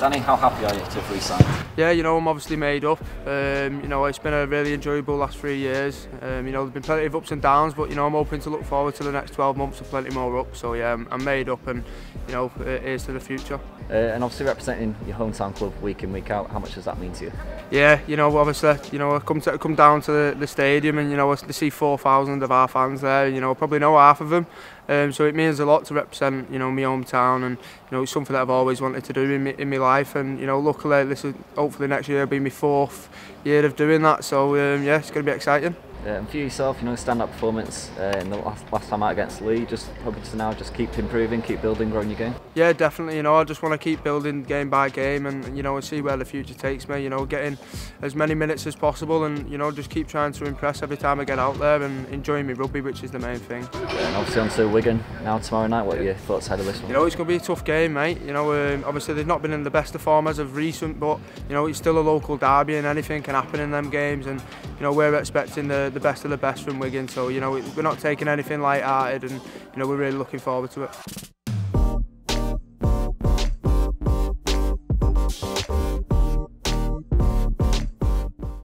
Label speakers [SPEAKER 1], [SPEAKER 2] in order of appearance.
[SPEAKER 1] Danny, how happy are you to have re-signed?
[SPEAKER 2] Yeah, you know, I'm obviously made up. Um, you know, it's been a really enjoyable last three years. Um, you know, there's been plenty of ups and downs, but you know, I'm hoping to look forward to the next 12 months of plenty more up. So yeah, I'm, I'm made up, and you know, here's to the future.
[SPEAKER 1] Uh, and obviously representing your hometown club week in week out, how much does that mean to you?
[SPEAKER 2] Yeah, you know, obviously, you know, I come to come down to the, the stadium and you know, to see 4,000 of our fans there. You know, I probably know half of them. Um, so it means a lot to represent, you know, my hometown, and you know, it's something that I've always wanted to do in my, in my life. And you know, luckily, this is hopefully next year will be my fourth year of doing that. So um, yeah, it's going to be exciting.
[SPEAKER 1] And for yourself, you know, stand-up performance uh, in the last, last time out against Leigh, just hoping to now just keep improving, keep building, growing your game?
[SPEAKER 2] Yeah, definitely. You know, I just want to keep building game by game and, you know, see where the future takes me. You know, getting as many minutes as possible and, you know, just keep trying to impress every time I get out there and enjoying my rugby, which is the main thing.
[SPEAKER 1] And obviously on to Wigan now tomorrow night. What are your thoughts ahead of this one?
[SPEAKER 2] You know, it's going to be a tough game, mate. You know, um, obviously they've not been in the best of form as of recent, but, you know, it's still a local derby and anything can happen in them games and, you know, we're expecting the, the best of the best from Wigan. So you know we're not taking anything light-hearted, and you know we're really looking forward to it.